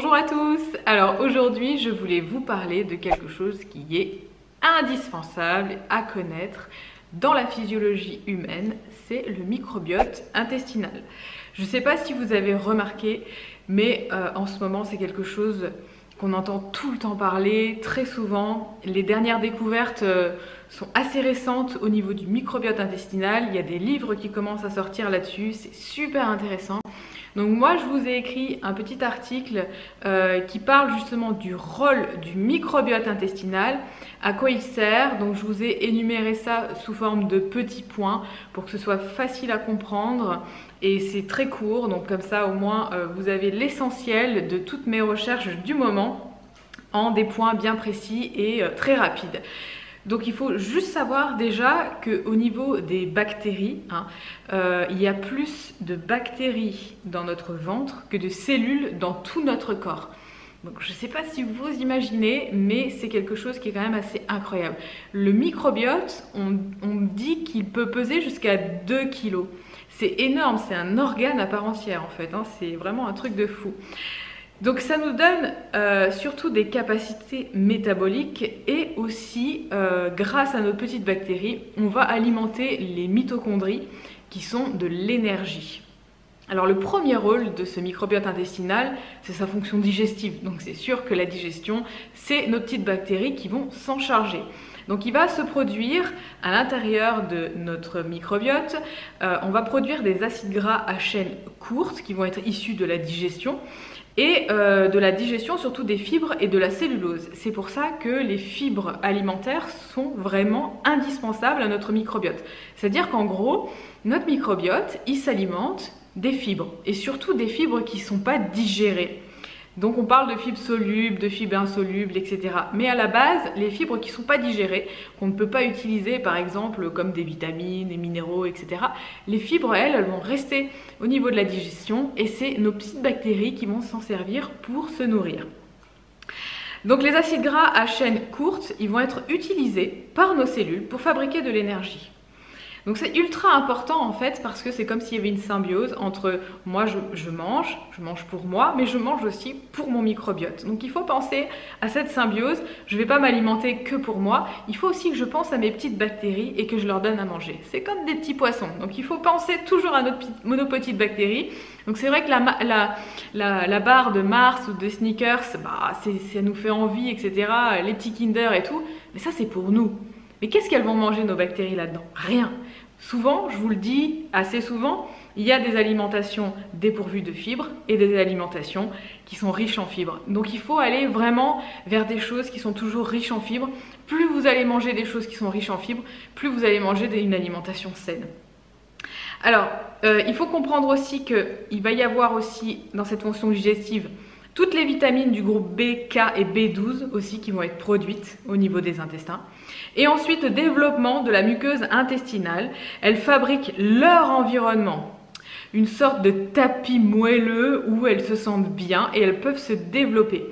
Bonjour à tous Alors aujourd'hui je voulais vous parler de quelque chose qui est indispensable à connaître dans la physiologie humaine, c'est le microbiote intestinal. Je ne sais pas si vous avez remarqué, mais euh, en ce moment c'est quelque chose qu'on entend tout le temps parler, très souvent. Les dernières découvertes euh, sont assez récentes au niveau du microbiote intestinal. Il y a des livres qui commencent à sortir là-dessus, c'est super intéressant. Donc moi, je vous ai écrit un petit article euh, qui parle justement du rôle du microbiote intestinal, à quoi il sert. Donc je vous ai énuméré ça sous forme de petits points pour que ce soit facile à comprendre. Et c'est très court, donc comme ça au moins euh, vous avez l'essentiel de toutes mes recherches du moment en des points bien précis et euh, très rapides. Donc il faut juste savoir déjà qu'au niveau des bactéries, hein, euh, il y a plus de bactéries dans notre ventre que de cellules dans tout notre corps. Donc je ne sais pas si vous imaginez, mais c'est quelque chose qui est quand même assez incroyable. Le microbiote, on, dit qu'il peut peser jusqu'à 2 kg. C'est énorme, c'est un organe à part entière en fait, hein. c'est vraiment un truc de fou. Donc ça nous donne euh, surtout des capacités métaboliques et aussi euh, grâce à nos petites bactéries, on va alimenter les mitochondries qui sont de l'énergie. Alors le premier rôle de ce microbiote intestinal, c'est sa fonction digestive. Donc c'est sûr que la digestion, c'est nos petites bactéries qui vont s'en charger. Donc il va se produire à l'intérieur de notre microbiote, euh, on va produire des acides gras à chaîne courte qui vont être issus de la digestion et euh, de la digestion surtout des fibres et de la cellulose. C'est pour ça que les fibres alimentaires sont vraiment indispensables à notre microbiote. C'est-à-dire qu'en gros, notre microbiote, il s'alimente des fibres et surtout des fibres qui ne sont pas digérées. Donc on parle de fibres solubles, de fibres insolubles, etc. Mais à la base, les fibres qui ne sont pas digérées, qu'on ne peut pas utiliser par exemple comme des vitamines, des minéraux, etc. Les fibres, elles, elles vont rester au niveau de la digestion et c'est nos petites bactéries qui vont s'en servir pour se nourrir. Donc les acides gras à chaîne courte, ils vont être utilisés par nos cellules pour fabriquer de l'énergie. Donc c'est ultra important en fait parce que c'est comme s'il y avait une symbiose entre moi je, mange, je mange pour moi, mais je mange aussi pour mon microbiote. Donc il faut penser à cette symbiose. Je ne vais pas m'alimenter que pour moi. Il faut aussi que je pense à mes petites bactéries et que je leur donne à manger. C'est comme des petits poissons. Donc il faut penser toujours à notre nos petites bactéries. Donc c'est vrai que la, barre de Mars ou de sneakers, bah, ça nous fait envie, etc. Les petits Kinder et tout. Mais ça c'est pour nous. Mais qu'est-ce qu'elles vont manger nos bactéries là-dedans? Rien. Souvent, je vous le dis assez souvent, il y a des alimentations dépourvues de fibres et des alimentations qui sont riches en fibres. Donc il faut aller vraiment vers des choses qui sont toujours riches en fibres. Plus vous allez manger des choses qui sont riches en fibres, plus vous allez manger une alimentation saine. Alors, euh, il faut comprendre aussi qu'il va y avoir aussi dans cette fonction digestive toutes les vitamines du groupe B, K et B12 aussi qui vont être produites au niveau des intestins. Et ensuite, le développement de la muqueuse intestinale. Elles fabriquent leur environnement, une sorte de tapis moelleux où elles se sentent bien et elles peuvent se développer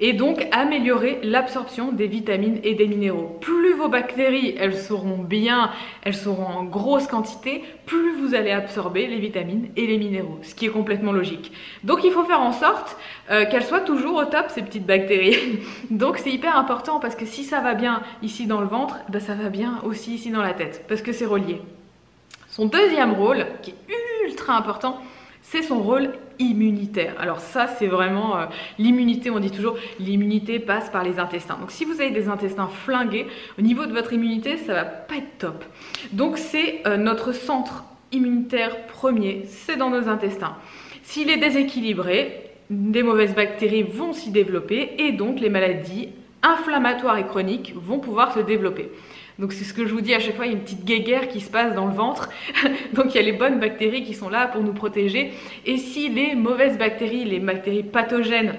et donc améliorer l'absorption des vitamines et des minéraux. Plus vos bactéries, elles seront bien, elles seront en grosse quantité, plus vous allez absorber les vitamines et les minéraux, ce qui est complètement logique. Donc il faut faire en sorte euh, qu'elles soient toujours au top, ces petites bactéries. donc c'est hyper important parce que si ça va bien ici dans le ventre, ben ça va bien aussi ici dans la tête, parce que c'est relié. Son deuxième rôle, qui est ultra important, c'est son rôle immunitaire. Alors ça, c'est vraiment euh, l'immunité, on dit toujours, l'immunité passe par les intestins. Donc si vous avez des intestins flingués, au niveau de votre immunité, ça va pas être top. Donc c'est euh, notre centre immunitaire premier, c'est dans nos intestins. S'il est déséquilibré, des mauvaises bactéries vont s'y développer et donc les maladies inflammatoires et chroniques vont pouvoir se développer. Donc c'est ce que je vous dis à chaque fois, il y a une petite guéguerre qui se passe dans le ventre. Donc il y a les bonnes bactéries qui sont là pour nous protéger. Et si les mauvaises bactéries, les bactéries pathogènes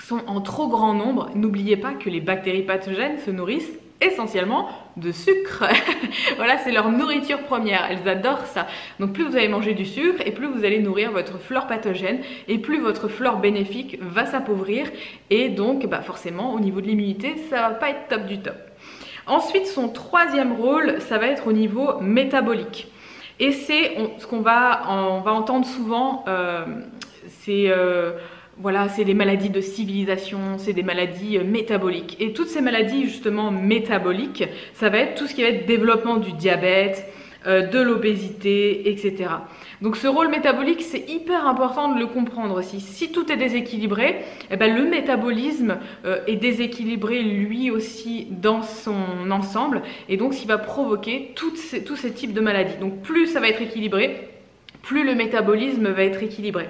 sont en trop grand nombre, n'oubliez pas que les bactéries pathogènes se nourrissent essentiellement de sucre. voilà, c'est leur nourriture première. Elles adorent ça. Donc plus vous allez manger du sucre et plus vous allez nourrir votre flore pathogène et plus votre flore bénéfique va s'appauvrir et donc bah forcément au niveau de l'immunité, ça va pas être top du top. Ensuite, son troisième rôle, ça va être au niveau métabolique. Et c'est ce qu'on va, on va entendre souvent, euh, c'est... Euh, voilà, c'est des maladies de civilisation, c'est des maladies euh, métaboliques. Et toutes ces maladies justement métaboliques, ça va être tout ce qui va être développement du diabète, euh, de l'obésité, etc. Donc ce rôle métabolique, c'est hyper important de le comprendre aussi. Si tout est déséquilibré, eh ben, le métabolisme euh, est déséquilibré lui aussi dans son ensemble, et donc ce qui va provoquer tous ces types de maladies. Donc plus ça va être équilibré, plus le métabolisme va être équilibré.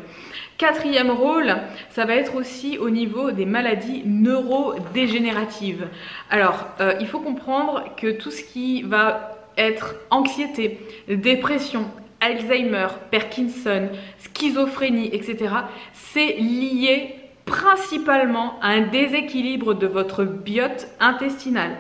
Quatrième rôle, ça va être aussi au niveau des maladies neurodégénératives. Alors, euh, il faut comprendre que tout ce qui va être anxiété, dépression, Alzheimer, Parkinson, schizophrénie, etc., c'est lié principalement à un déséquilibre de votre biote intestinale.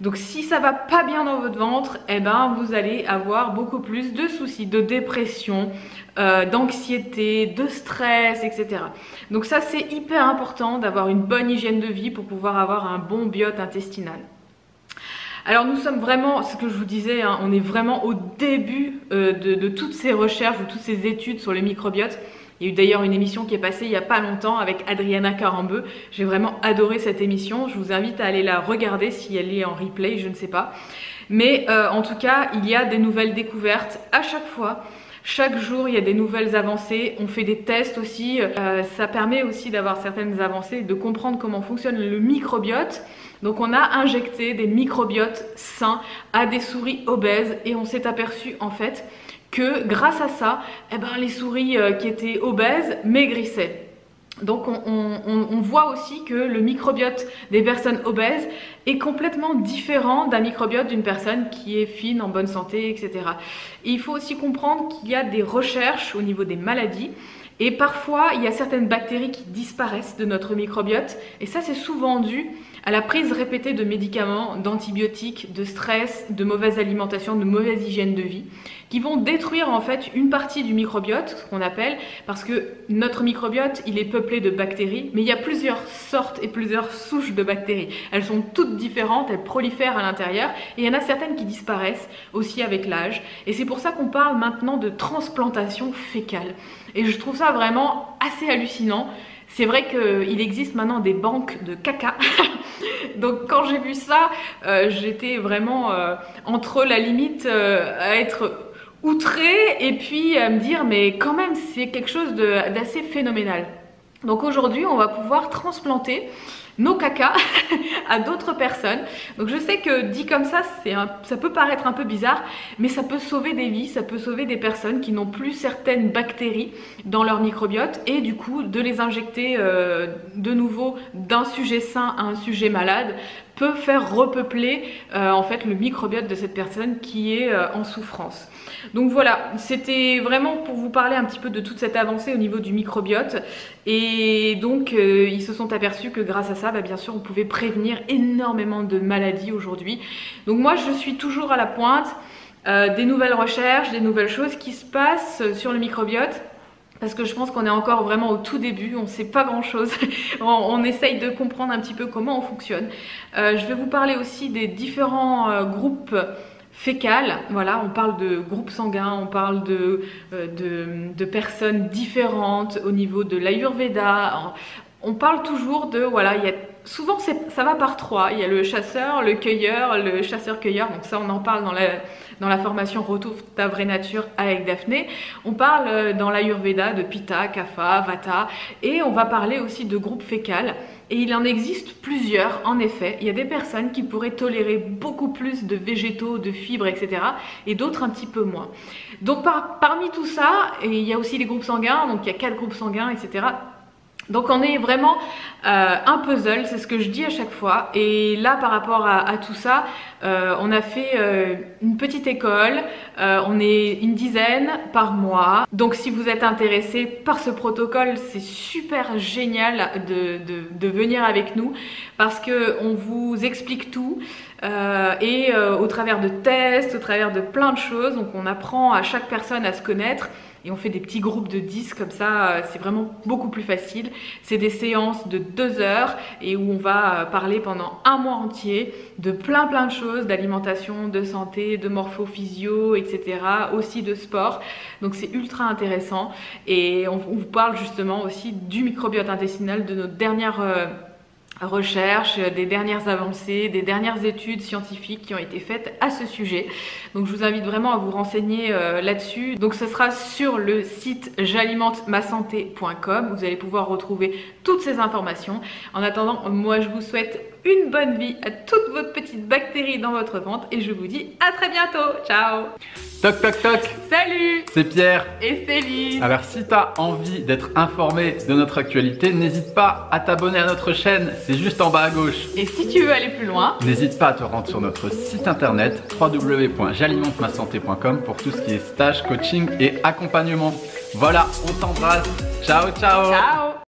Donc si ça va pas bien dans votre ventre, eh ben vous allez avoir beaucoup plus de soucis, de dépression, euh, d'anxiété, de stress, etc. Donc ça c'est hyper important d'avoir une bonne hygiène de vie pour pouvoir avoir un bon biote intestinal. Alors nous sommes vraiment, ce que je vous disais, hein, on est vraiment au début euh, de, de, toutes ces recherches ou toutes ces études sur le microbiote. Il y a eu d'ailleurs une émission qui est passée il n'y a pas longtemps avec Adriana Carambeu. J'ai vraiment adoré cette émission. Je vous invite à aller la regarder si elle est en replay, je ne sais pas. Mais euh, en tout cas, il y a des nouvelles découvertes à chaque fois. Chaque jour, il y a des nouvelles avancées. On fait des tests aussi. Euh, ça permet aussi d'avoir certaines avancées, de comprendre comment fonctionne le microbiote. Donc on a injecté des microbiotes sains à des souris obèses et on s'est aperçu en fait que grâce à ça, eh ben, les souris euh, qui étaient obèses maigrissaient. Donc on, voit aussi que le microbiote des personnes obèses est complètement différent d'un microbiote d'une personne qui est fine, en bonne santé, etc. il faut aussi comprendre qu'il y a des recherches au niveau des maladies et parfois il y a certaines bactéries qui disparaissent de notre microbiote et ça c'est souvent dû à la prise répétée de médicaments, d'antibiotiques, de stress, de mauvaise alimentation, de mauvaise hygiène de vie, qui vont détruire en fait une partie du microbiote, ce qu'on appelle, parce que notre microbiote, il est peuplé de bactéries, mais il y a plusieurs sortes et plusieurs souches de bactéries. Elles sont toutes différentes, elles prolifèrent à l'intérieur, et il y en a certaines qui disparaissent aussi avec l'âge. Et c'est pour ça qu'on parle maintenant de transplantation fécale. Et je trouve ça vraiment assez hallucinant. C'est vrai qu'il existe maintenant des banques de caca. Donc quand j'ai vu ça, euh, j'étais vraiment euh, entre la limite euh, à être outrée et puis à me dire mais quand même c'est quelque chose d'assez phénoménal. Donc aujourd'hui on va pouvoir transplanter nos cacas à d'autres personnes. Donc je sais que dit comme ça, ça peut paraître un peu bizarre, mais ça peut sauver des vies, ça peut sauver des personnes qui n'ont plus certaines bactéries dans leur microbiote et du coup de les injecter euh, de nouveau d'un sujet sain à un sujet malade peut faire repeupler euh, en fait le microbiote de cette personne qui est euh, en souffrance. Donc voilà, c'était vraiment pour vous parler un petit peu de toute cette avancée au niveau du microbiote. Et donc ils se sont aperçus que grâce à ça, bah, bien sûr, on pouvait prévenir énormément de maladies aujourd'hui. Donc moi, je suis toujours à la pointe des nouvelles recherches, des nouvelles choses qui se passent sur le microbiote parce que je pense qu'on est encore vraiment au tout début, on ne sait pas grand chose, on, essaye de comprendre un petit peu comment on fonctionne. Euh, je vais vous parler aussi des différents euh, groupes fécales, voilà, on parle de groupes sanguins, on parle euh, de, de personnes différentes au niveau de l'Ayurveda, on parle toujours de, voilà, il y a souvent ça va par trois. Il y a le chasseur, le cueilleur, le chasseur-cueilleur. Donc ça, on en parle dans la, dans la formation Retrouve ta vraie nature avec Daphné. On parle euh, dans l'Ayurveda de Pitta, Kapha, Vata. Et on va parler aussi de groupe fécal. Et il en existe plusieurs, en effet. Il y a des personnes qui pourraient tolérer beaucoup plus de végétaux, de fibres, etc. Et d'autres un petit peu moins. Donc parmi tout ça, il y a aussi les groupes sanguins. Donc il y a quatre groupes sanguins, etc donc on est vraiment euh, un puzzle, c'est ce que je dis à chaque fois. Et là par rapport à, tout ça, euh, on a fait euh, une petite école, on est une dizaine par mois. Donc si vous êtes intéressé par ce protocole, c'est super génial de, venir avec nous parce qu'on vous explique tout. et au travers de tests, au travers de plein de choses. Donc on apprend à chaque personne à se connaître et on fait des petits groupes de 10 comme ça, euh, c'est vraiment beaucoup plus facile. C'est des séances de 2 heures et où on va parler pendant un mois entier de plein plein de choses, d'alimentation, de santé, de morphophysio, etc. Aussi de sport. Donc c'est ultra intéressant et on, vous parle justement aussi du microbiote intestinal de notre dernière recherche, des dernières avancées, des dernières études scientifiques qui ont été faites à ce sujet. Donc je vous invite vraiment à vous renseigner euh, là-dessus. Donc ce sera sur le site j'alimente-ma-santé.com. Vous allez pouvoir retrouver toutes ces informations. En attendant, moi je vous souhaite une bonne vie à toutes vos petites bactéries dans votre ventre et je vous dis à très bientôt. Ciao Toc toc toc Salut C'est Pierre Et Céline Alors si t'as envie d'être informé de notre actualité, n'hésite pas à t'abonner à notre chaîne, c'est juste en bas à gauche. Et si tu veux aller plus loin, n'hésite pas à te rendre sur notre site internet www.j'alimente-ma-santé.com pour tout ce qui est stage, coaching et accompagnement. Voilà, on t'embrasse. Ciao ciao Ciao